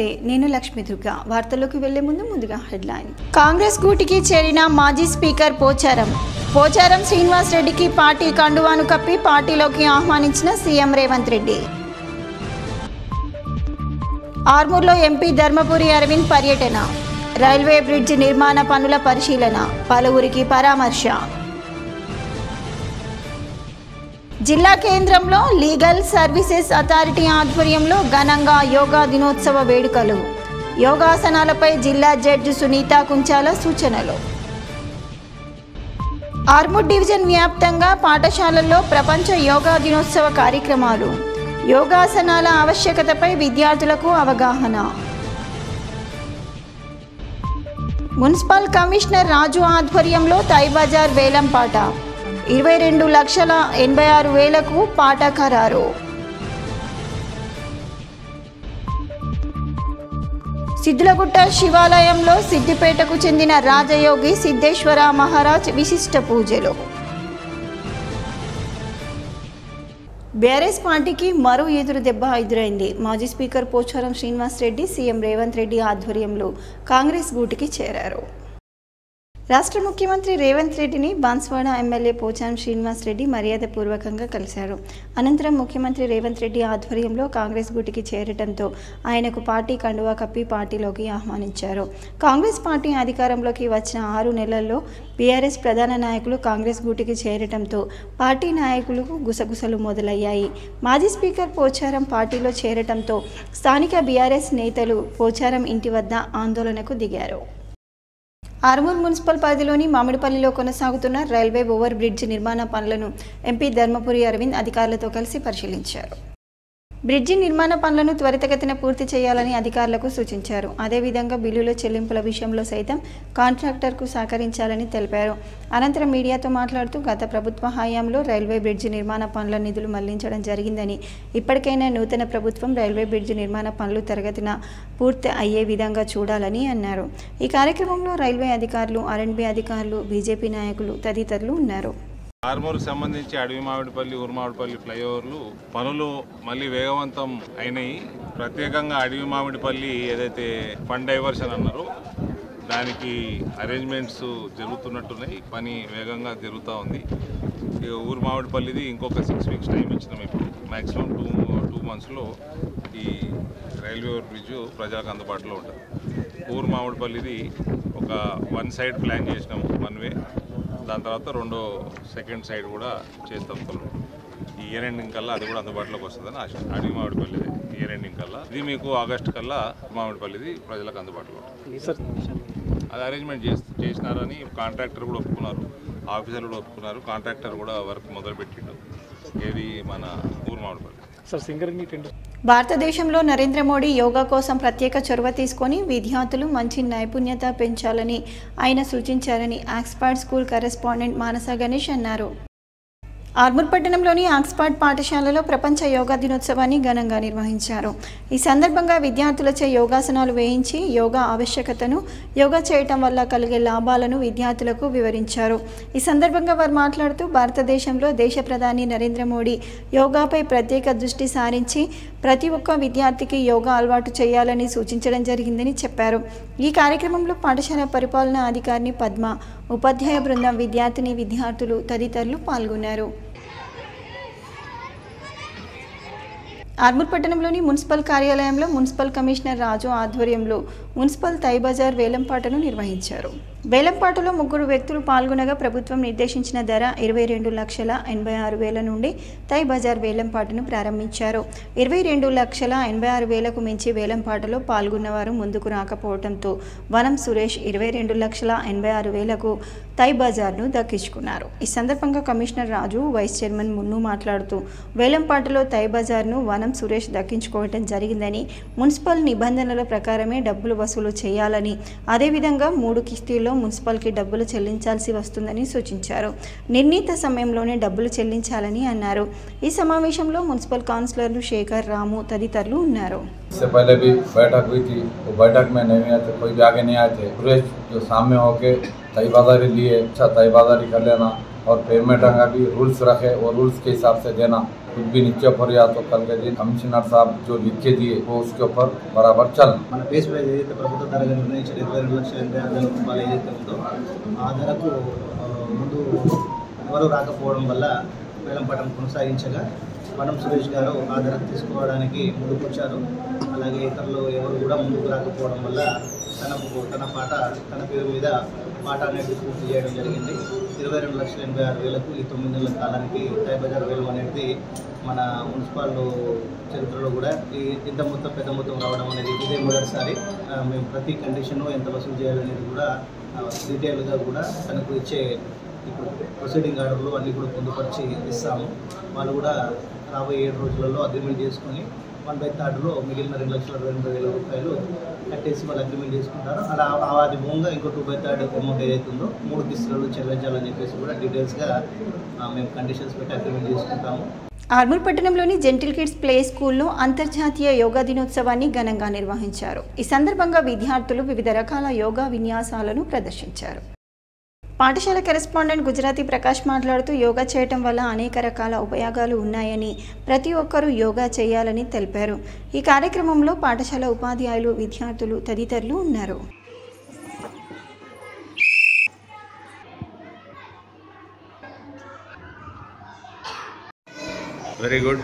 నమస్తే నేను లక్ష్మీ దుర్గా. వార్తల్లోకి వెళ్ళే ముందు ముందుగా హెడ్లైన్. కాంగ్రెస్ గూటికి చేరిన మాజీ స్పీకర్ పోచారం. పోచారం శ్రీనివాస్ రెడ్డికి పార్టీ కండువాను కప్పి పార్టీలోకి ఆహ్వానించిన సీఎం రేవంత్ రెడ్డి. ఆర్మూర్లో ఎంపీ ధర్మపురి అరవింద్ పర్యటన. రైల్వే బ్రిడ్జ్ నిర్మాణ పనుల పరిశీలన. పలువురికి పరామర్శ. జిల్లా కేంద్రంలో లీగల్ సర్వీసెస్ అథారిటీ ఆధ్వర్యంలో ఘనంగా యోగా దినోత్సవ వేడుకలు. యోగాసనాలపై జిల్లా జడ్జి సునీత కుంచాల సూచనలు. ఆర్ముడ్ డివిజన్ వ్యాప్తంగా పాఠశాలల్లో ప్రపంచ యోగా దినోత్సవ కార్యక్రమాలు. యోగాసనాల ఆవశ్యకతపై విద్యార్థులకు అవగాహన. మున్సిపల్ కమిషనర్ రాజు ఆధ్వర్యంలో తైబజార్ వేలంపాట. ఇరవై రెండు లక్షల ఎనభై ఆరు వేలకు పాట ఖరారు సిద్ధులగుట్ట శివాలయంలో సిద్దిపేటకు చెందిన రాజయోగి సిద్ధేశ్వర మహారాజ్ విశిష్ట పూజలు. బీఆర్ఎస్ పార్టీకి మరో ఎదురు దెబ్బ ఎదురైంది. మాజీ స్పీకర్ పోచారం శ్రీనివాస్ రెడ్డి సీఎం రేవంత్ రెడ్డి ఆధ్వర్యంలో కాంగ్రెస్ గూటికి చేరారు. రాష్ట్ర ముఖ్యమంత్రి రేవంత్ రెడ్డిని బాన్స్వాడ ఎమ్మెల్యే పోచారం శ్రీనివాస్ రెడ్డి మర్యాదపూర్వకంగా కలిశారు. అనంతరం ముఖ్యమంత్రి రేవంత్ రెడ్డి ఆధ్వర్యంలో కాంగ్రెస్ గుటికి చేరటంతో ఆయనకు పార్టీ కండువా కప్పి పార్టీలోకి ఆహ్వానించారు. కాంగ్రెస్ పార్టీ అధికారంలోకి వచ్చిన ఆరు నెలల్లో బీఆర్ఎస్ ప్రధాన నాయకులు కాంగ్రెస్ గూటికి చేరటంతో పార్టీ నాయకులకు గుసగుసలు మొదలయ్యాయి. మాజీ స్పీకర్ పోచారం పార్టీలో చేరటంతో స్థానిక బీఆర్ఎస్ నేతలు పోచారం ఇంటి వద్ద ఆందోళనకు దిగారు. ఆర్మూర్ మున్సిపల్ పరిధిలోని మామిడిపల్లిలో కొనసాగుతున్న రైల్వే ఓవర్ బ్రిడ్జ్ నిర్మాణ పనులను ఎంపీ ధర్మపురి అరవింద్ అధికారులతో కలిసి పరిశీలించారు. బ్రిడ్జి నిర్మాణ పనులను త్వరితగతిన పూర్తి చేయాలని అధికారులకు సూచించారు. అదేవిధంగా బిల్లుల చెల్లింపుల విషయంలో సైతం కాంట్రాక్టర్కు సహకరించాలని తెలిపారు. అనంతరం మీడియాతో మాట్లాడుతూ గత ప్రభుత్వ హయాంలో రైల్వే బ్రిడ్జి నిర్మాణ పనుల నిధులు మళ్ళించడం జరిగిందని ఇప్పటికైనా నూతన ప్రభుత్వం రైల్వే బ్రిడ్జి నిర్మాణ పనులు తరగతిన పూర్తి అయ్యే విధంగా చూడాలని అన్నారు. ఈ కార్యక్రమంలో రైల్వే అధికారులు ఆర్ఎండ్బి అధికారులు బీజేపీ నాయకులు తదితరులు ఉన్నారు. ఆర్మూర్కి సంబంధించి అడవి మామిడిపల్లి ఊరుమామిడిపల్లి ఫ్లైఓవర్లు పనులు మళ్ళీ వేగవంతం అయినాయి. ప్రత్యేకంగా అడవి మామిడిపల్లి ఏదైతే ఫండ్ డైవర్షన్ అన్నారో దానికి అరేంజ్మెంట్స్ జరుగుతున్నట్టున్నాయి. పని వేగంగా జరుగుతూ ఉంది. ఇక ఊరు మామిడిపల్లిది ఇంకొక సిక్స్ వీక్స్ టైం ఇచ్చినాం ఇప్పుడు. మ్యాక్సిమం టూ టూ మంత్స్లో ఈ రైల్వే బ్రిడ్జ్ ప్రజలకు అందుబాటులో ఉంటుంది. ఊరు మామిడిపల్లిది ఒక వన్ సైడ్ ప్లాన్ చేసినాము వన్ వే దాని తర్వాత రెండో సెకండ్ సైడ్ కూడా చేస్తాం త్వరలో ఈ ఇయర్ ఎండింగ్ కల్లా అది కూడా అందుబాటులోకి వస్తుందని ఆశ. అడవి మామిడిపల్లిది. ఇయర్ ఎండింగ్ కల్లా. ఇది మీకు ఆగస్ట్ కల్లా మామిడిపల్లిది ప్రజలకు అందుబాటులో ఉంటుంది. అది అరేంజ్మెంట్ చేసి చేసినారని కాంట్రాక్టర్ కూడా ఒప్పుకున్నారు. ఆఫీసర్లు కూడా ఒప్పుకున్నారు. కాంట్రాక్టర్ కూడా వర్క్ మొదలుపెట్టిండు. ఏది? మన ఊరు మామిడిపల్లి. సార్ టెండర్ భారతదేశంలో నరేంద్ర మోడీ యోగా కోసం ప్రత్యేక చొరవ తీసుకొని విద్యార్థులు మంచి నైపుణ్యత పెంచాలని ఆయన సూచించారని Oxford school correspondent Manasa Ganesh అన్నారు. ఆర్మూర్ పట్టణంలోని ఆక్స్ఫర్డ్ పాఠశాలలో ప్రపంచ యోగా దినోత్సవాన్ని ఘనంగా నిర్వహించారు. ఈ సందర్భంగా విద్యార్థులచే యోగాసనాలు వేయించి యోగా ఆవశ్యకతను యోగా చేయటం వల్ల కలిగే లాభాలను విద్యార్థులకు వివరించారు. ఈ సందర్భంగా వారు మాట్లాడుతూ భారతదేశంలో దేశ ప్రధాని నరేంద్ర మోడీ యోగాపై ప్రత్యేక దృష్టి సారించి ప్రతి ఒక్క విద్యార్థికి యోగా అలవాటు చేయాలని సూచించడం జరిగిందని చెప్పారు. ఈ కార్యక్రమంలో పాఠశాల పరిపాలనా అధికారిని పద్మ ఉపాధ్యాయ బృందం విద్యార్థిని విద్యార్థులు తదితరులు పాల్గొన్నారు. ఆర్మూర్ పట్టణంలోని మున్సిపల్ కార్యాలయంలో మున్సిపల్ కమిషనర్ రాజు ఆధ్వర్యంలో మున్సిపల్ తైబజార్ వేలంపాటను నిర్వహించారు. వేలంపాటలో ముగ్గురు వ్యక్తులు పాల్గొనగా ప్రభుత్వం నిర్దేశించిన ధర ఇరవై రెండు లక్షల ఎనభై ఆరు వేల నుండి తై బజార్ వేలంపాటను ప్రారంభించారు. ఇరవై రెండు లక్షల ఎనభై ఆరు వేలకు మించి వేలంపాటలో పాల్గొన్నవారు ముందుకు రాకపోవడంతో వనం సురేష్ ఇరవై రెండు లక్షల ఎనభై ఆరు వేలకు తై బజార్ను దక్కించుకున్నారు. ఈ సందర్భంగా commissioner Raju vice chairman Munnu మాట్లాడుతూ వేలంపాటలో తై బజార్ను వనం సురేష్ దక్కించుకోవడం జరిగిందని మున్సిపల్ నిబంధనల ప్రకారమే డబ్బులు వసూలు చేయాలని అదేవిధంగా మూడు కిస్తీల్లో మున్సిపల్కి డబ్బులు చెల్లించాల్సి వస్తుందని సూచించారు నిర్ణీత సమయంలోనే డబ్బులు చెల్లించాలని అన్నారు ఈ సమావేశంలో మున్సిపల్ కౌన్సిలర్లు శేఖర్ రాము తదితరులు ఉన్నారు इससे पहले भी बैठक हुई थी वो बैठक में नहीं आए थे कोई भी आगे नहीं आए थे सुरेश जो सामने होके तय बाजारी लिए अच्छा तय बाजारी कर लेना और पेमेंट का भी रूल्स रखे वो रूल्स के हिसाब से देना कुछ भी नीचे ऊपर या तो कल के दिन कमिश्नर साहब जो लिख के दिए वो उसके ऊपर बराबर चल మన బేస్ ప్రైస్ ఏదైతే ప్రభుత్వ ధరగా నిర్ణయించిన ఇరవై రెండు లక్షల ఎనభై ఆరు వేల రూపాయలు ఏదైతే ఉందో ఆ ధరకు ఆ, ముందు ఎవరు రాకపోవడం వల్ల వేలంపాటం కొనసాగించగా వనం సురేష్ గారు ఆ ధరకు తీసుకోవడానికి ముందుకొచ్చారు అలాగే ఇతరులు ఎవరు కూడా ముందుకు రాకపోవడం వల్ల తనకు తన పాట తన పేరు మీద పాట అనేది పూర్తి చేయడం జరిగింది ఇరవై రెండు లక్షల ఎనభై ఆరు వేలకు ఈ తొమ్మిది నెలల కాలానికి బజార్ వేలం అనేది మన మున్సిపల్ చరిత్రలో కూడా ఈ ఇంత మొత్తం పెద్ద మొత్తం రావడం అనేది ఇదే మొదటిసారి. మేము ప్రతి కండిషను ఎంత వసూలు చేయాలనేది కూడా డీటెయిల్గా కూడా తనకు ఇచ్చే ఇప్పుడు ప్రొసీడింగ్ ఆర్డర్లు అన్నీ కూడా పొందుపరిచి ఇస్తాము. వాళ్ళు కూడా రాబోయే ఏడు రోజులలో అగ్రిమెంట్ చేసుకొని వన్ బై థర్డ్లో మిగిలిన రెండు లక్షల రెండు వేల రూపాయలు కట్టేసి వాళ్ళు అగ్రిమెంట్ చేసుకుంటారు. అలా అది మూలంగా ఇంకో టూ బై థర్డ్ అమౌంట్ ఏదైతుందో మూడు కిస్తులలో చెల్లించాలని చెప్పేసి కూడా డీటెయిల్స్గా మేము కండిషన్స్ పెట్టి అగ్రిమెంట్ చేసుకుంటాము. ఆర్మూర్ పట్టణంలోని జెంటిల్ కిడ్స్ ప్లే స్కూల్లో అంతర్జాతీయ యోగా దినోత్సవాన్ని ఘనంగా నిర్వహించారు. ఈ సందర్భంగా విద్యార్థులు వివిధ రకాల యోగా విన్యాసాలను ప్రదర్శించారు. పాఠశాల కరెస్పాండెంట్ గుజరాతీ ప్రకాష్ మాట్లాడుతూ యోగా చేయటం వల్ల అనేక రకాల ఉపయోగాలు ఉన్నాయని ప్రతి ఒక్కరూ యోగా చేయాలని తెలిపారు. ఈ కార్యక్రమంలో పాఠశాల ఉపాధ్యాయులు విద్యార్థులు తదితరులు ఉన్నారు. వెరీ గుడ్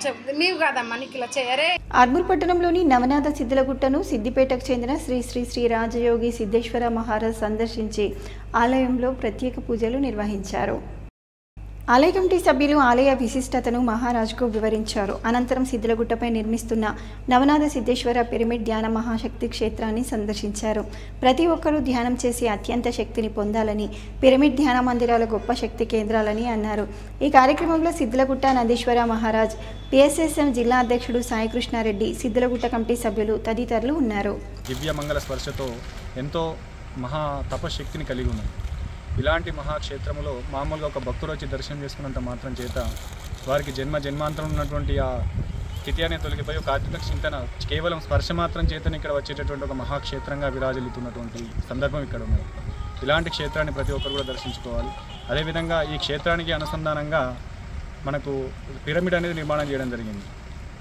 కొంచెం నీవు కాదమ్మా నీకు ఇలా చేయరే. ఆర్మూర్ పట్టణంలోని నవనాథ సిద్ధులగుట్టను సిద్దిపేటకు చెందిన శ్రీ శ్రీ శ్రీ రాజయోగి సిద్ధేశ్వర మహారాజ్ సందర్శించి ఆలయంలో ప్రత్యేక పూజలు నిర్వహించారు. ఆలయ కమిటీ సభ్యులు ఆలయ విశిష్టతను మహారాజుకు వివరించారు. అనంతరం సిద్ధులగుట్టపై నిర్మిస్తున్న నవనాథ సిద్ధేశ్వర పిరమిడ్ ధ్యాన మహాశక్తి క్షేత్రాన్ని సందర్శించారు. ప్రతి ఒక్కరూ ధ్యానం చేసి అత్యంత శక్తిని పొందాలని పిరమిడ్ ధ్యాన మందిరాల గొప్ప శక్తి కేంద్రాలని అన్నారు. ఈ కార్యక్రమంలో సిద్ధులగుట్ట నందీశ్వర మహారాజ్ పిఎస్ఎస్ఎం జిల్లా అధ్యక్షుడు సాయికృష్ణారెడ్డి సిద్ధులగుట్ట కమిటీ సభ్యులు తదితరులు ఉన్నారు. దివ్యమంగళ స్పర్శతో ఎంతో మహా తపశక్తిని కలిగి ఉన్నది ఇలాంటి మహాక్షేత్రములో మామూలుగా ఒక భక్తుడు వచ్చి దర్శనం చేసుకున్నంత మాత్రం చేత వారికి జన్మ జన్మాంతరం ఉన్నటువంటి ఆ స్థితి అనే తొలగిపోయి ఒక ఆధ్యాత్మిక చింతన కేవలం స్పర్శ మాత్రం చేతనే ఇక్కడ వచ్చేటటువంటి ఒక మహాక్షేత్రంగా విరాజిల్లుతున్నటువంటి సందర్భం ఇక్కడ ఉన్నది. ఇలాంటి క్షేత్రాన్ని ప్రతి ఒక్కరు కూడా దర్శించుకోవాలి. అదేవిధంగా ఈ క్షేత్రానికి అనుసంధానంగా మనకు పిరమిడ్ అనేది నిర్మాణం చేయడం జరిగింది.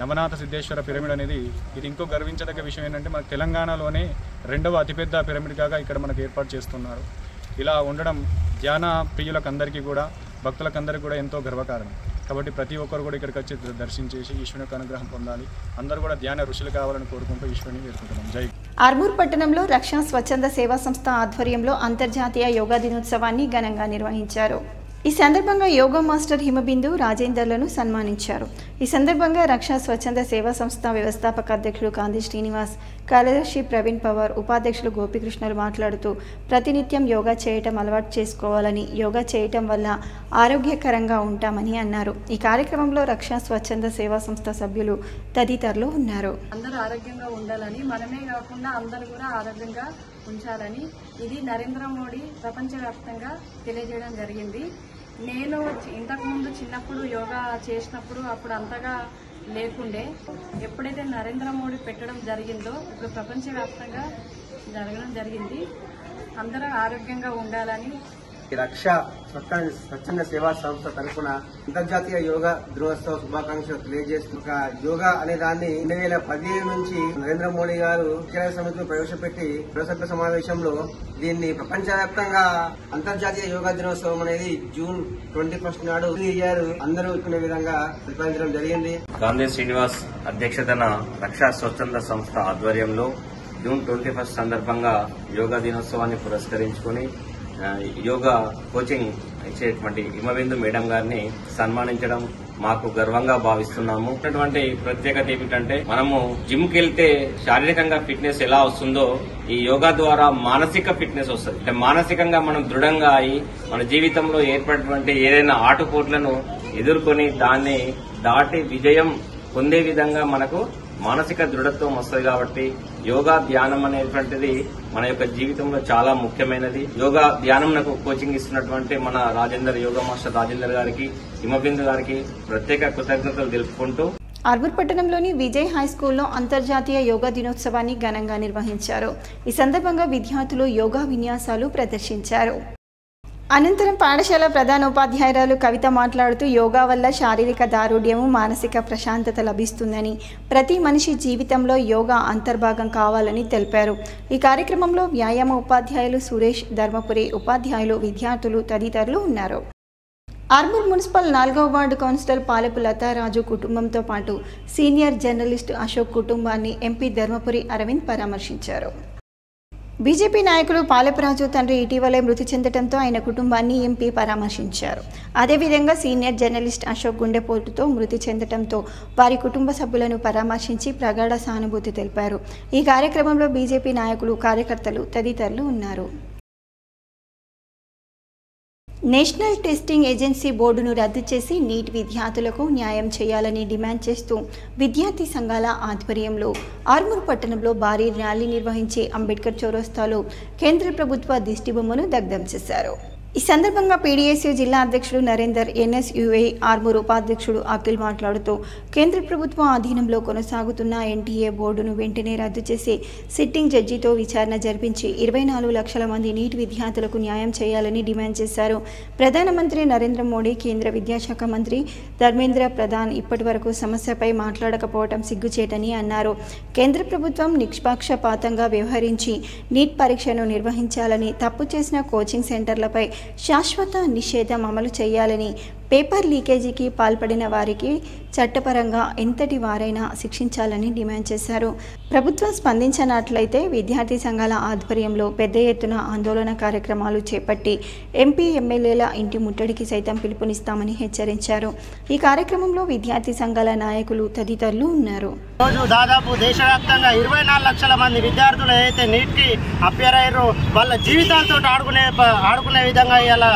నవనాథ సిద్ధేశ్వర పిరమిడ్ అనేది ఇది ఇంకో గర్వించదగ్గ విషయం ఏంటంటే మన తెలంగాణలోనే రెండవ అతిపెద్ద పిరమిడ్ కాగా ఇక్కడ మనకు ఏర్పాటు చేస్తున్నారు. ఇలా ఉండడం ధ్యాన ప్రియులకందరికీ కూడా భక్తులకందరికీ కూడా ఎంతో గర్వకారణం. కాబట్టి ప్రతి ఒక్కరు కూడా ఇక్కడికి వచ్చి దర్శించేసి ఈశ్వరుని యొక్క అనుగ్రహం పొందాలి. అందరూ కూడా ధ్యాన ఋషులు కావాలని కోరుకుంటూ ఈశ్వరుని వేడుకుంటున్నాం. జై ఆర్మూర్ పట్టణంలో రక్షణ స్వచ్ఛంద సేవా సంస్థ ఆధ్వర్యంలో అంతర్జాతీయ యోగా దినోత్సవాన్ని ఘనంగా నిర్వహించారు. ఈ సందర్భంగా యోగా మాస్టర్ హిమబిందు రాజేందర్లను సన్మానించారు. ఈ సందర్భంగా రక్షణ స్వచ్ఛంద సేవా సంస్థ వ్యవస్థాపక అధ్యక్షులు కాంతి శ్రీనివాస్ కార్యదర్శి ప్రవీణ్ పవార్ ఉపాధ్యక్షులు గోపికృష్ణలు మాట్లాడుతూ ప్రతినిత్యం యోగా చేయటం అలవాటు చేసుకోవాలని యోగా చేయటం వల్ల ఆరోగ్యకరంగా ఉంటామని అన్నారు. ఈ కార్యక్రమంలో రక్షణ స్వచ్ఛంద సేవా సంస్థ సభ్యులు తదితరులు ఉన్నారు. అందరూ ఆరోగ్యంగా ఉండాలని మనమే కాకుండా అందరూ కూడా ఆరోగ్యంగా ఉంచాలని ఇది నరేంద్ర మోడీ ప్రపంచవ్యాప్తంగా తెలియజేయడం జరిగింది. నేను ఇంతకుముందు చిన్నప్పుడు యోగా చేసినప్పుడు అప్పుడు అంతగా లేకుండే. ఎప్పుడైతే నరేంద్ర మోడీ పెట్టడం జరిగిందో ఇప్పుడు ప్రపంచవ్యాప్తంగా జరగడం జరిగింది. అందరూ ఆరోగ్యంగా ఉండాలని ఈ రక్ష స్వచ్ఛంద స్వచ్ఛంద సేవా సంస్థ తరఫున అంతర్జాతీయ యోగా దినోత్సవ శుభాకాంక్షలు తెలియజేస్తూ యోగా అనే దాన్ని రెండు వేల పదిహేడు నుంచి నరేంద్ర మోడీ గారు ఐక్యరాజ్య సమితిలో ప్రవేశపెట్టి సభ్య సమావేశంలో దీన్ని ప్రపంచవ్యాప్తంగా అంతర్జాతీయ యోగా దినోత్సవం అనేది జూన్ ట్వంటీ ఫస్ట్ నాడు ఈ ఇయర్ అందరూ ఇచ్చిన విధంగా ప్రతిపాదించడం జరిగింది. గాంధీ శ్రీనివాస్ అధ్యక్షతన రక్షా స్వచ్ఛంద సంస్థ ఆధ్వర్యంలో జూన్ ట్వంటీ ఫస్ట్ సందర్భంగా యోగా దినోత్సవాన్ని పురస్కరించుకుని యోగా కోచింగ్ ఇచ్చేటువంటి హిమబిందు మేడం గారిని సన్మానించడం మాకు గర్వంగా భావిస్తున్నాము. ఉన్నటువంటి ప్రత్యేకత ఏమిటంటే మనము జిమ్కి వెళ్తే శారీరకంగా ఫిట్నెస్ ఎలా వస్తుందో ఈ యోగా ద్వారా మానసిక ఫిట్నెస్ వస్తుంది. అంటే మానసికంగా మనం దృఢంగా అయి మన జీవితంలో ఏర్పడినటువంటి ఏదైనా ఆటుపోట్లను ఎదుర్కొని దాన్ని దాటి విజయం పొందే విధంగా మనకు మానసిక దృఢత్వం వస్తుంది కాబట్టి యోగా ధ్యానం అనేటువంటిది మన యొక్క జీవితంలో చాలా ముఖ్యమైనది. యోగా ధ్యానం నాకు కోచింగ్ ఇస్తున్నటువంటి మన రాజేందర్ యోగా మాస్టర్ రాజేందర్ గారికి హిమబిందు గారికి ప్రత్యేక కృతజ్ఞతలు తెలుపుకుంటూ ఆర్మూర్ పట్టణంలోని విజయ్ హై స్కూల్లో అంతర్జాతీయ యోగా దినోత్సవాన్ని ఘనంగా నిర్వహించారు. ఈ సందర్భంగా విద్యార్థులు యోగా విన్యాసాలు ప్రదర్శించారు. అనంతరం పాఠశాల ప్రధాన ఉపాధ్యాయురాలు కవిత మాట్లాడుతూ యోగా వల్ల శారీరక దారుఢ్యము మానసిక ప్రశాంతత లభిస్తుందని ప్రతి మనిషి జీవితంలో యోగా అంతర్భాగం కావాలని తెలిపారు. ఈ కార్యక్రమంలో వ్యాయామ ఉపాధ్యాయులు సురేష్ ధర్మపురి ఉపాధ్యాయులు విద్యార్థులు తదితరులు ఉన్నారు. ఆర్మూర్ మున్సిపల్ నాలుగవ వార్డు కౌన్సిలర్ పాలెపు లతారాజు కుటుంబంతో పాటు సీనియర్ జర్నలిస్ట్ అశోక్ కుటుంబాన్ని ఎంపీ ధర్మపురి అరవింద్ పరామర్శించారు. బీజేపీ నాయకుడు పాలపరాజు తండ్రి ఇటీవలే మృతి చెందడంతో ఆయన కుటుంబాన్ని ఎంపీ పరామర్శించారు. అదేవిధంగా సీనియర్ జర్నలిస్ట్ అశోక్ గుండెపోటుతో మృతి చెందడంతో వారి కుటుంబ సభ్యులను పరామర్శించి ప్రగాఢ సానుభూతి తెలిపారు. ఈ కార్యక్రమంలో బీజేపీ నాయకులు కార్యకర్తలు తదితరులు ఉన్నారు. నేషనల్ టెస్టింగ్ ఏజెన్సీ బోర్డును రద్దు చేసి నీట్ విద్యార్థులకు న్యాయం చేయాలని డిమాండ్ చేస్తూ విద్యార్థి సంఘాల ఆధ్వర్యంలో ఆర్మూర్ పట్టణంలో భారీ ర్యాలీ నిర్వహించి అంబేద్కర్ చౌరస్తాలో కేంద్ర ప్రభుత్వ దిష్టిబొమ్మను దగ్ధం చేశారు. ఈ సందర్భంగా పీడీఎస్యూ జిల్లా అధ్యక్షుడు నరేందర్ ఎన్ఎస్యుఏ ఆర్మూర్ ఉపాధ్యక్షుడు అఖిల్ మాట్లాడుతూ కేంద్ర ప్రభుత్వం ఆధీనంలో కొనసాగుతున్న ఎన్టీఏ బోర్డును వెంటనే రద్దు చేసి సిట్టింగ్ జడ్జితో విచారణ జరిపించి ఇరవై నాలుగు లక్షల మంది నీటి విద్యార్థులకు న్యాయం చేయాలని డిమాండ్ చేశారు. ప్రధానమంత్రి నరేంద్ర మోడీ కేంద్ర విద్యాశాఖ మంత్రి ధర్మేంద్ర ప్రధాన్ ఇప్పటి వరకు సమస్యపై మాట్లాడకపోవడం సిగ్గుచేటని అన్నారు. కేంద్ర ప్రభుత్వం నిష్పక్షపాతంగా వ్యవహరించి నీట్ పరీక్షను నిర్వహించాలని తప్పు చేసిన కోచింగ్ సెంటర్లపై శాశ్వత నిషేధం అమలు చేయాలని పేపర్ లీకేజీకి పాల్పడిన వారికి చట్టపరంగా ఎంతటి వారైనా శిక్షించాలని డిమాండ్ చేశారు. ప్రభుత్వం స్పందించినట్లయితే విద్యార్థి సంఘాల ఆధ్వర్యంలో పెద్ద ఎత్తున ఆందోళన కార్యక్రమాలు చేపట్టి ఎంపీ ఎమ్మెల్యేల ఇంటి ముట్టడికి సైతం పిలుపునిస్తామని హెచ్చరించారు. ఈ కార్యక్రమంలో విద్యార్థి సంఘాల నాయకులు తదితరులు ఉన్నారు. రోజు దాదాపు దేశవ్యాప్తంగా ఇరవై నాలుగు లక్షల మంది విద్యార్థులు ఏదైతే నీట్కి అప్పేర్ అయ్యారో వాళ్ళ జీవితాలతో ఆడుకునే ఆడుకునే విధంగా ఇలా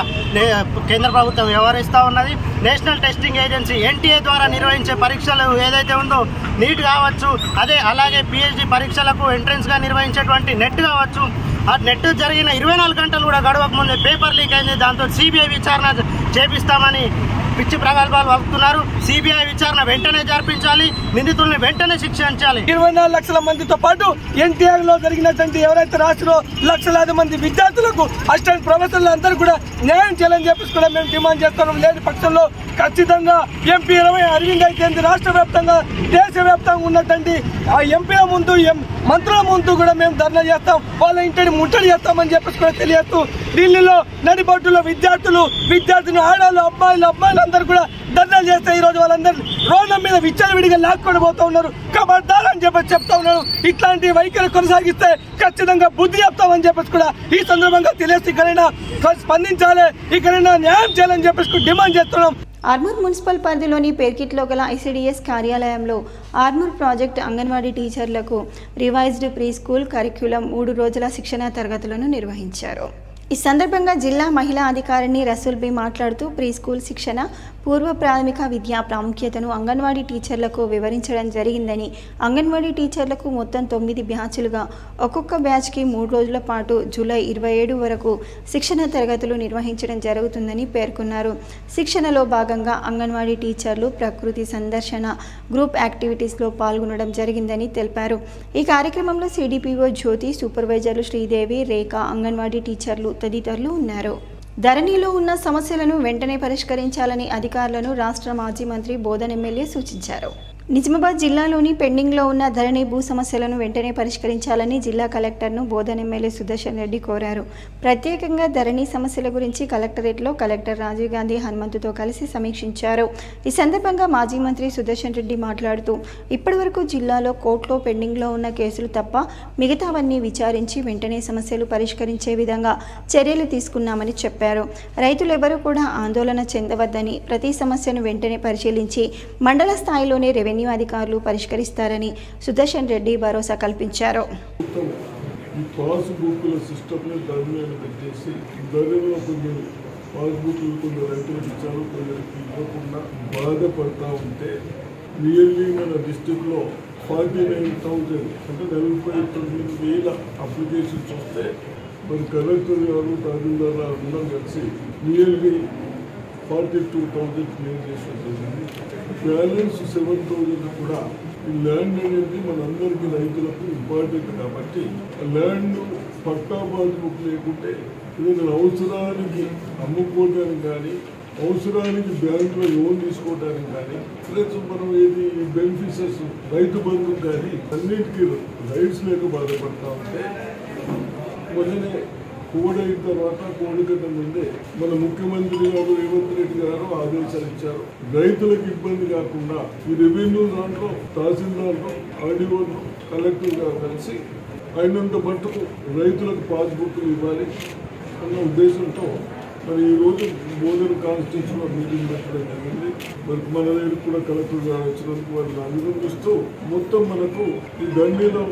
కేంద్ర ప్రభుత్వం వ్యవహరిస్తూ ఉన్నది. నేషనల్ టెస్టింగ్ ఏజెన్సీ ఎన్టీఏ ద్వారా నిర్వహించే పరీక్షలు ఏదైతే ఉందో నీట్ కావచ్చు అదే అలాగే పిహెచ్డి పరీక్షలకు ఎంట్రన్స్గా నిర్వహించేటువంటి నెట్ కావచ్చు. ఆ నెట్ జరిగిన ఇరవై నాలుగు గంటలు కూడా గడవక ముందే పేపర్ లీక్ అయింది. దాంతో సిబిఐ విచారణ చేపిస్తామని పిచ్చి ప్రగల్భాలు వస్తున్నారు. సిబిఐ విచారణ వెంటనే జరిపించాలి. నిందితుల్ని వెంటనే శిక్షించాలి ఇరవై నాలుగు లక్షల మందితో పాటు ఎన్టీఆర్లో జరిగినటువంటి ఎవరైతే రాష్ట్రంలో లక్షలాది మంది విద్యార్థులకు అసిస్టెంట్ ప్రొఫెసర్లు అందరూ కూడా న్యాయం చేయాలని చెప్పేసి కూడా మేము డిమాండ్ చేస్తున్నాం. లేని పక్షంలో ఖచ్చితంగా ఎంపీ ఇరవై అరవింద్ అయితే రాష్ట్ర వ్యాప్తంగా దేశ వ్యాప్తంగా ఉన్నటువంటి ఆ ఎంపీల ముందు ఎం- మంత్రుల ముందు కూడా మేము ధర్నా చేస్తాం. వాళ్ళ ఇంటిని ముట్టడి చేస్తామని చెప్పేసి కూడా తెలియదు ఢిల్లీలో నడిబొట్టులో విద్యార్థులు విద్యార్థులు ఆడవాళ్ళు అబ్బాయిలు అబ్బాయిలు అందరూ కూడా ధర్నాలు చేస్తే ఈ రోజు వాళ్ళందరూ రోడ్ల మీద విచ్చలవిడిగా లాక్కొని పోతా ఉన్నారు. కబడ్దార్ అని చెప్పి చెప్తా ఉన్నారు. ఇట్లాంటి వైఖరి కొనసాగిస్తే ఖచ్చితంగా బుద్ధి చెప్తామని చెప్పేసి కూడా ఈ సందర్భంగా తెలియదు ఇక్కడైనా స్పందించాలి ఇక్కడైనా న్యాయం చేయాలని చెప్పేసి డిమాండ్ చేస్తున్నాం. ఆర్మూర్ మున్సిపల్ పరిధిలోని పేర్కిట్లో గల ఐసిడిఎస్ కార్యాలయంలో ఆర్మూర్ ప్రాజెక్ట్ అంగన్వాడీ టీచర్లకు రివైజ్డ్ ప్రీ స్కూల్ కరిక్యులం మూడు రోజుల శిక్షణా తరగతులను నిర్వహించారు. ఈ సందర్భంగా జిల్లా మహిళా అధికారిని రసూల్ బి మాట్లాడుతూ ప్రీ స్కూల్ శిక్షణ పూర్వ ప్రాథమిక విద్యా ప్రాముఖ్యతను అంగన్వాడీ టీచర్లకు వివరించడం జరిగిందని అంగన్వాడీ టీచర్లకు మొత్తం తొమ్మిది బ్యాచ్లుగా ఒక్కొక్క బ్యాచ్కి మూడు రోజుల పాటు జూలై ఇరవై ఏడు వరకు శిక్షణ తరగతులు నిర్వహించడం జరుగుతుందని పేర్కొన్నారు. శిక్షణలో భాగంగా అంగన్వాడీ టీచర్లు ప్రకృతి సందర్శన గ్రూప్ యాక్టివిటీస్లో పాల్గొనడం జరిగిందని తెలిపారు. ఈ కార్యక్రమంలో సిడిపిఓ జ్యోతి సూపర్వైజర్లు శ్రీదేవి రేఖ అంగన్వాడీ టీచర్లు తదితరులు ఉన్నారు. ధరణిలో ఉన్న సమస్యలను వెంటనే పరిష్కరించాలని అధికారులను రాష్ట్ర మాజీ మంత్రి బోధన్ ఎమ్మెల్యే సూచించారు. నిజామాబాద్ జిల్లాలోని పెండింగ్లో ఉన్న ధరణి భూ సమస్యలను వెంటనే పరిష్కరించాలని జిల్లా కలెక్టర్ను బోధన ఎమ్మెల్యే సుదర్శన్ రెడ్డి కోరారు. ప్రత్యేకంగా ధరణి సమస్యల గురించి కలెక్టరేట్లో కలెక్టర్ రాజీవ్ గాంధీ హనుమంతుతో కలిసి సమీక్షించారు. ఈ సందర్భంగా మాజీ మంత్రి సుదర్శన్ రెడ్డి మాట్లాడుతూ ఇప్పటివరకు జిల్లాలో కోర్టులో పెండింగ్లో ఉన్న కేసులు తప్ప మిగతావన్నీ విచారించి వెంటనే సమస్యలు పరిష్కరించే విధంగా చర్యలు తీసుకున్నామని చెప్పారు. రైతులెవరూ కూడా ఆందోళన చెందవద్దని ప్రతి సమస్యను వెంటనే పరిశీలించి మండల స్థాయిలోనే రెవెన్యూ అధికారులు పరిష్కరిస్తారని సుదర్శన్ రెడ్డి భరోసా కల్పించారు. పెట్టేసి కొంచెం పాస్బుక్లు కొంచెం రైతులకు ఇచ్చారు కొందరికి ఇవ్వకుండా బాధపడతా ఉంటే నియర్లీ మన డిస్టిక్లో ఫార్టీ నైన్ థౌజండ్ అంటే నలభై తొమ్మిది వేల అప్లికేషన్స్ వస్తే మరి కలెక్టర్ గారు తహసీల్దార్ గారు అందరం కలిసి nearly forty two thousand clear చేసిన బ్యాలెన్స్ సెవెన్ థౌజండ్ కూడా ఈ ల్యాండ్ అనేది మనందరికీ రైతులకు ఇంపార్టెంట్ కాబట్టి ల్యాండ్ పట్టా బుక్ లేకుంటే ఏదైనా అవసరానికి అమ్ముకోవడానికి కానీ అవసరానికి బ్యాంకులో లోన్ తీసుకోవడానికి కానీ ప్లస్ మనం ఏది బెనిఫిషియర్స్ రైతు బంధు కానీ అన్నిటికీ రైట్స్ లేక బాధపడతా ఉంటే మొన్ననే కోడైన తర్వాత కోడ్ ముందే మన ముఖ్యమంత్రి గారు రేవంత్ రెడ్డి గారు ఆదేశాలు ఇచ్చారు రైతులకు ఇబ్బంది కాకుండా ఈ రెవెన్యూ దాంట్లో తహసీల్దార్లో ఆర్డీఓలు కలెక్టర్ గారు కలిసి అయినంత మట్టుకు రైతులకు పాస్బుక్లు ఇవ్వాలి అన్న ఉద్దేశంతో మరి ఈరోజు భోజనం బోధన కాన్స్టిట్యూషన్లో మీటింగ్ పెట్టడం జరిగింది. మరి మన దగ్గర కూడా కలెక్టర్ గారు వచ్చినందుకు వారిని అభినందిస్తూ మొత్తం మనకు ఈ దండిలో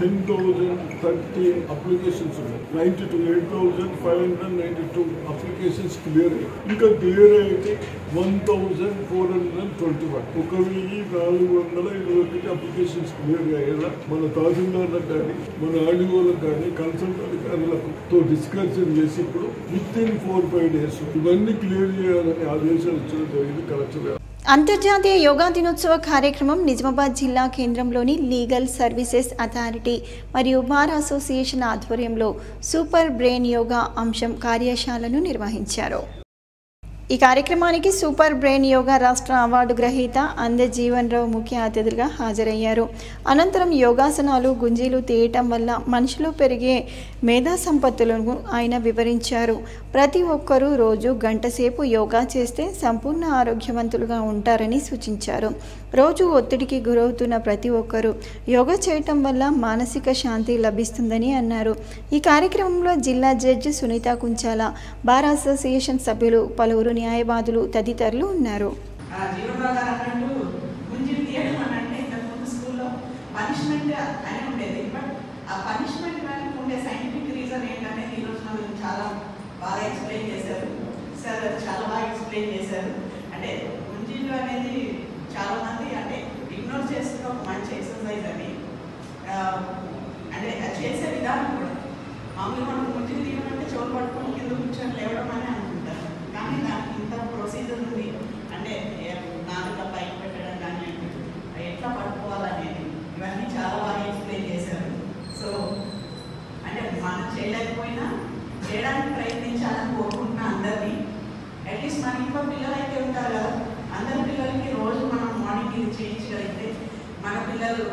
టెన్ థౌజండ్ థర్టీ అప్లికేషన్స్ ఉన్నాయి. Ninety two eight thousand five hundred ninety two applications clear అయ్యాయి. ఇంకా క్లియర్ అయితే one thousand four hundred twenty one ఒక వెయ్యి నాలుగు వందల ఇరవై ఒకటి అప్లికేషన్స్ క్లియర్ అయ్యేలా మన తహసీల్దార్లకు కానీ మన ఆర్డీఓలకు కానీ కన్సల్ట్ అధికారులకు తో డిస్కషన్ చేసి ఇప్పుడు within four five days ఇవన్నీ క్లియర్ చేయాలని ఆదేశాలు ఇచ్చడం జరిగింది కలెక్టర్ గారు అంతర్జాతీయ యోగా దినోత్సవ కార్యక్రమం నిజామాబాద్ జిల్లా కేంద్రంలోని లీగల్ సర్వీసెస్ అథారిటీ మరియు బార్ అసోసియేషన్ ఆధ్వర్యంలో సూపర్ బ్రెయిన్ యోగా అంశం కార్యశాలను నిర్వహించారు. ఈ కార్యక్రమానికి సూపర్ బ్రెయిన్ యోగా రాష్ట్ర అవార్డు గ్రహీత అంద జీవన్ రావు ముఖ్య అతిథిగా హాజరయ్యారు. అనంతరం యోగాసనాలు గుంజీలు తీయటం వల్ల మనుషులు పెరిగే మేధా సంపత్తులను ఆయన వివరించారు. ప్రతి ఒక్కరూ రోజు గంటసేపు యోగా చేస్తే సంపూర్ణ ఆరోగ్యవంతులుగా ఉంటారని సూచించారు. రోజు ఒత్తిడికి గురవుతున్న ప్రతి ఒక్కరూ యోగా చేయటం వల్ల మానసిక శాంతి లభిస్తుందని అన్నారు. ఈ కార్యక్రమంలో జిల్లా judge Sunitha Kunchala bar association సభ్యులు పలువురు న్యాయవాదులు తదితరులు ఉన్నారు. జీవనరావు అంటే స్కూల్లో పనిష్మెంట్ అని ఉండేది. బట్ ఆ పనిష్మెంట్ వెనక ఉండే సైంటిఫిక్ రీజన్ ఏంటనేది ఈరోజు మనం చాలా బాగా ఎక్స్ప్లెయిన్ చేశారు. సార్ చాలా బాగా ఎక్స్ప్లెయిన్ చేశారు. అంటే గుంజీలు అనేది చాలా మంది అంటే ఇగ్నోర్ చేస్తున్న ఒక మంచి ఎక్సర్సైజ్ అని అంటే అది చేసే విధానం కూడా. మామూలుగా మనం గుంజీలు తీయడం అంటే చెవులు పట్టుకొని కింద కూర్చొని లేవడం అని కానీ ఇంత ప్రొసీజర్ ఉంది. అంటే ఏ- పైకి పెట్టడం కానీ ఎట్లా పడుతుంది ఇవన్నీ చాలా బాగా ఎక్స్ప్లెయిన్ చేశారు సో అంటే మనం చేయలేకపోయినా చేయడానికి ప్రయత్నించాలని కోరుకుంటున్నా అందరినీ అట్లీస్ట్ మన ఇంట్లో పిల్లలు అయితే ఉంటారు కదా అందరి పిల్లలకి రోజు మనం మార్నింగ్ ఇది చేయించగలిగితే మన పిల్లలు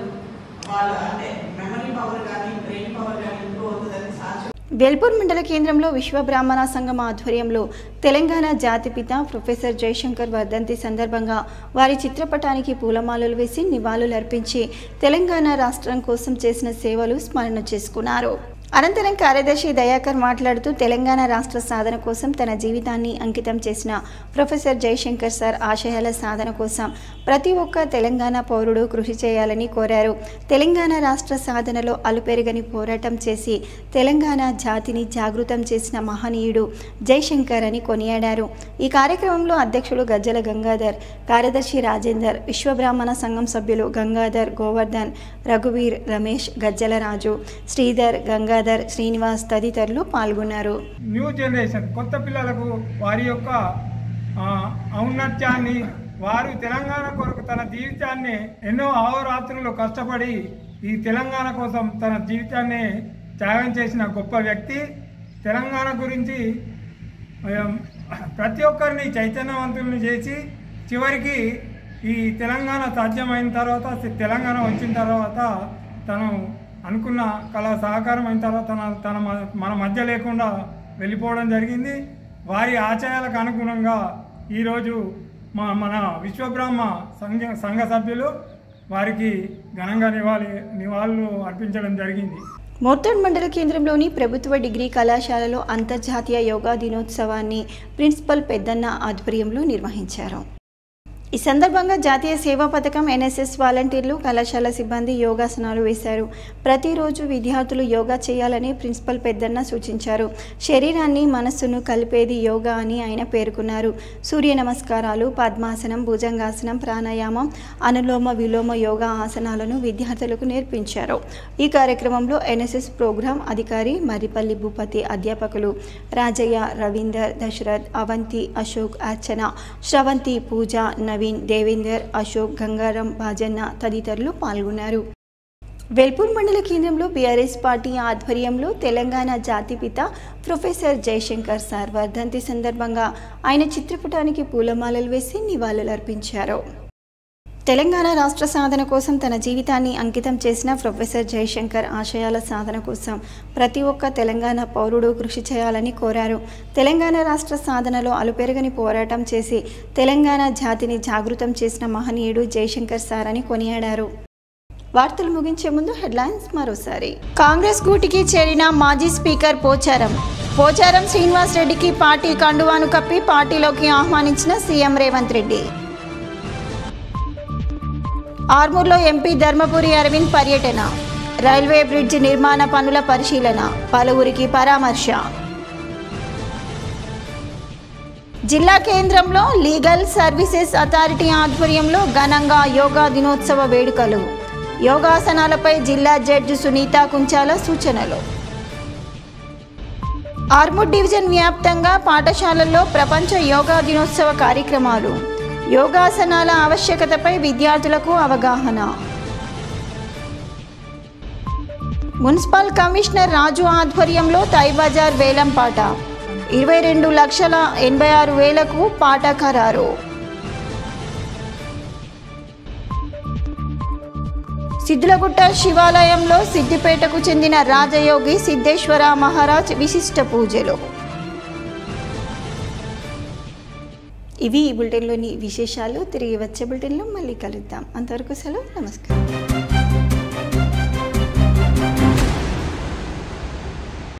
వాళ్ళ అంటే మెమరీ పవర్ కానీ బ్రెయిన్ పవర్ కానీ ఇంప్రూవ్ అవుతుందని సాధ్యం వెల్పూర్ మండల కేంద్రంలో విశ్వ బ్రాహ్మణ సంఘం ఆధ్వర్యంలో తెలంగాణ జాతిపిత ప్రొఫెసర్ జయశంకర్ వర్ధంతి సందర్భంగా వారి చిత్రపటానికి పూలమాలలు వేసి నివాళులర్పించి తెలంగాణ రాష్ట్రం కోసం చేసిన సేవలు స్మరణ చేసుకున్నారు. అనంతరం కార్యదర్శి దయాకర్ మాట్లాడుతూ తెలంగాణ రాష్ట్ర సాధన కోసం తన జీవితాన్ని అంకితం చేసిన ప్రొఫెసర్ జయశంకర్ సార్ ఆశయాల సాధన కోసం ప్రతి ఒక్క తెలంగాణ పౌరుడు కృషి చేయాలని కోరారు. తెలంగాణ రాష్ట్ర సాధనలో అలుపెరగని పోరాటం చేసి తెలంగాణ జాతిని జాగృతం చేసిన మహనీయుడు జయశంకర్ అని కొనియాడారు. ఈ కార్యక్రమంలో అధ్యక్షులు గజ్జల గంగాధర్ కార్యదర్శి రాజేందర్ విశ్వబ్రాహ్మణ సంఘం సభ్యులు గంగాధర్ గోవర్ధన్ రఘువీర్ రమేష్ గజ్జల రాజు శ్రీధర్ గంగాధర్ శ్రీనివాస్ తదితరులు పాల్గొన్నారు. న్యూ జనరేషన్ కొత్త పిల్లలకు వారి యొక్క ఔన్నత్యాన్ని వారు తెలంగాణ కొరకు తన జీవితాన్ని ఎన్నో అహోరాత్రులు కష్టపడి ఈ తెలంగాణ కోసం తన జీవితాన్ని త్యాగం చేసిన గొప్ప వ్యక్తి. తెలంగాణ గురించి ప్రతి ఒక్కరిని చైతన్యవంతుల్ని చేసి చివరికి ఈ తెలంగాణ సాధ్యమైన తర్వాత తెలంగాణ వచ్చిన తర్వాత తను అనుకున్న కళ సహకారం అయిన తర్వాత తన తన మ- మన మధ్య లేకుండా వెళ్ళిపోవడం జరిగింది. వారి ఆశయాలకు అనుగుణంగా ఈరోజు మా మన విశ్వబ్రహ్మ సంఘ సంఘ సభ్యులు వారికి ఘనంగా నివాళి నివాళులు అర్పించడం జరిగింది. మోర్తాడ్ మండల కేంద్రంలోని ప్రభుత్వ డిగ్రీ కళాశాలలో అంతర్జాతీయ యోగా దినోత్సవాన్ని ప్రిన్సిపల్ పెద్దన్న ఆధ్వర్యంలో నిర్వహించారు. ఈ సందర్భంగా జాతీయ సేవా పథకం ఎన్ఎస్ఎస్ వాలంటీర్లు కళాశాల సిబ్బంది యోగాసనాలు వేశారు. ప్రతిరోజు విద్యార్థులు యోగా చేయాలని ప్రిన్సిపల్ పెద్దన్న సూచించారు. శరీరాన్ని మనస్సును కలిపేది యోగా అని ఆయన పేర్కొన్నారు. సూర్య నమస్కారాలు పద్మాసనం భుజంగాసనం ప్రాణాయామం అనులోమ విలోమ యోగా ఆసనాలను విద్యార్థులకు నేర్పించారు. ఈ కార్యక్రమంలో ఎన్ఎస్ఎస్ ప్రోగ్రాం అధికారి మరిపల్లి భూపతి అధ్యాపకులు రాజయ్య రవీందర్ దశరథ్ అవంతి అశోక్ అర్చన శ్రవంతి పూజ నవీన్ దేవేందర్ అశోక్ గంగారం బాజన్న తదితరులు పాల్గొన్నారు. వెల్పూర్ మండల కేంద్రంలో బీఆర్ఎస్ పార్టీ ఆధ్వర్యంలో తెలంగాణ జాతిపిత ప్రొఫెసర్ జయశంకర్ సార్ వర్ధంతి సందర్భంగా ఆయన చిత్రపటానికి పూలమాలలు వేసి నివాళులర్పించారు. తెలంగాణ రాష్ట్ర సాధన కోసం తన జీవితాన్ని అంకితం చేసిన ప్రొఫెసర్ జయశంకర్ ఆశయాల సాధన కోసం ప్రతి ఒక్క తెలంగాణ పౌరుడు కృషి చేయాలని కోరారు. తెలంగాణ రాష్ట్ర సాధనలో అలుపెరగని పోరాటం చేసి తెలంగాణ జాతిని జాగృతం చేసిన మహనీయుడు జయశంకర్ సార్ అని కొనియాడారు. వార్తలు ముగించే ముందు హెడ్లైన్స్ మరోసారి. కాంగ్రెస్ గూటికి చేరిన మాజీ స్పీకర్ పోచారం. పోచారం శ్రీనివాస్ రెడ్డికి పార్టీ కండువాను కప్పి పార్టీలోకి ఆహ్వానించిన సీఎం రేవంత్ రెడ్డి. ఆర్మూర్లో ఎంపీ ధర్మపురి అరవింద్ పర్యటన రైల్వే బ్రిడ్జ్ నిర్మాణ పనుల పరిశీలన పలువురికి పరామర్శ. జిల్లా కేంద్రంలో లీగల్ సర్వీసెస్ అథారిటీ ఆధ్వర్యంలో ఘనంగా యోగా దినోత్సవ వేడుకలు. యోగాసనాలపై జిల్లా జడ్జి సునీత కుంచాల సూచనలు. ఆర్మూర్ డివిజన్ వ్యాప్తంగా పాఠశాలల్లో ప్రపంచ యోగా దినోత్సవ కార్యక్రమాలు. యోగాసనాల ఆవశ్యకతపై విద్యార్థులకు అవగాహన. మున్సిపల్ కమిషనర్ రాజు ఆధ్వర్యంలో తైబజార్ వేలంపాట ఇరవై రెండు లక్షల ఎనభై ఆరు వేలకు పాట ఖరారు. సిద్దులగుట్ట శివాలయంలో సిద్దిపేటకు చెందిన రాజయోగి సిద్ధేశ్వర మహారాజ్ విశిష్ట పూజలు. ఇవి ఈ బులెటిన్లోని విశేషాలు. తిరిగి వచ్చే బులెటిన్లో మళ్ళీ కలుద్దాం. అంతవరకు సెలవు. నమస్కారం.